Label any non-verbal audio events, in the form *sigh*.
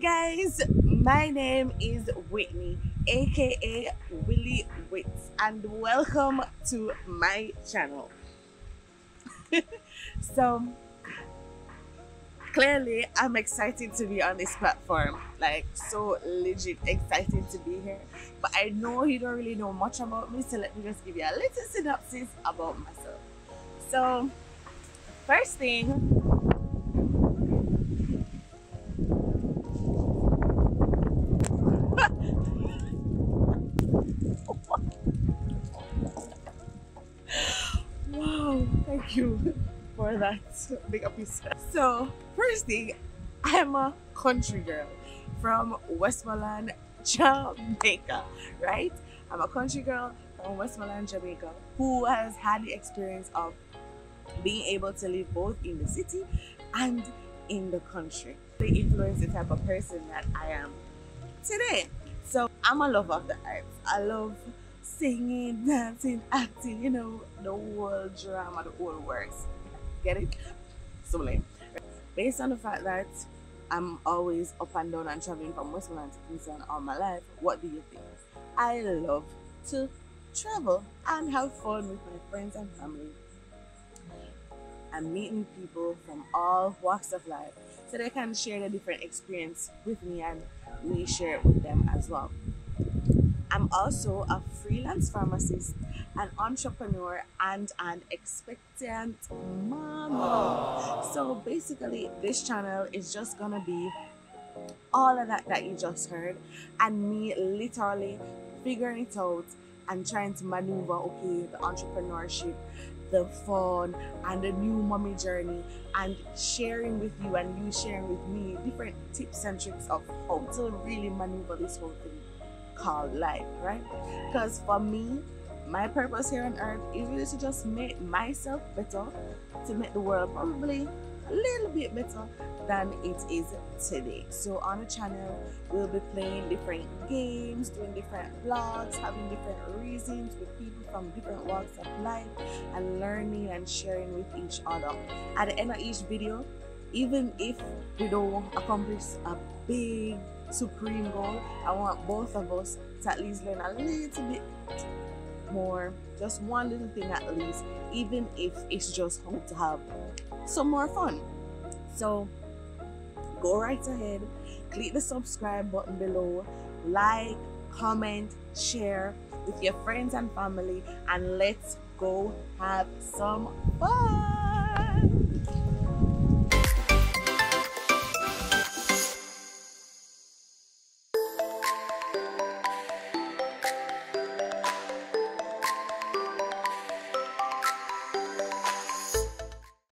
guys, my name is Whitney, aka Willie Wits, and welcome to my channel. *laughs* so, clearly, I'm excited to be on this platform, like, so legit excited to be here. But I know you don't really know much about me, so let me just give you a little synopsis about myself. So, first thing, thank you for that big up So, first thing, I'm a country girl from Westmoreland, Jamaica, right? I'm a country girl from Westmoreland, Jamaica, who has had the experience of being able to live both in the city and in the country. They influence the type of person that I am today. So I'm a lover of the arts. I love singing, dancing, acting, you know, the whole drama, the whole works. Get it? So lame. Based on the fact that I'm always up and down and traveling from Westmoreland to Kingston all my life, what do you think? I love to travel and have fun with my friends and family and meeting people from all walks of life so they can share their different experience with me and we share it with them as well. I'm also a freelance pharmacist, an entrepreneur, and an expectant mama. So basically, this channel is just gonna be all of that that you just heard, and me literally figuring it out and trying to maneuver okay the entrepreneurship the fun and the new mommy journey and sharing with you and you sharing with me different tips and tricks of how to really maneuver this whole thing called life, right? Because for me, my purpose here on earth is really to just make myself better, to make the world probably a little bit better than it is today. So on the channel, we'll be playing different games, doing different vlogs, having different reasons with people from different walks of life, and learning and sharing with each other. At the end of each video, even if we don't accomplish a big supreme goal. I want both of us to at least learn a little bit more, just one little thing at least, even if it's just to have some more fun. So go right ahead, click the subscribe button below, like, comment, share with your friends and family, and let's go have some fun.